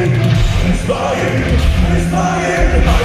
inspired, It's inspired.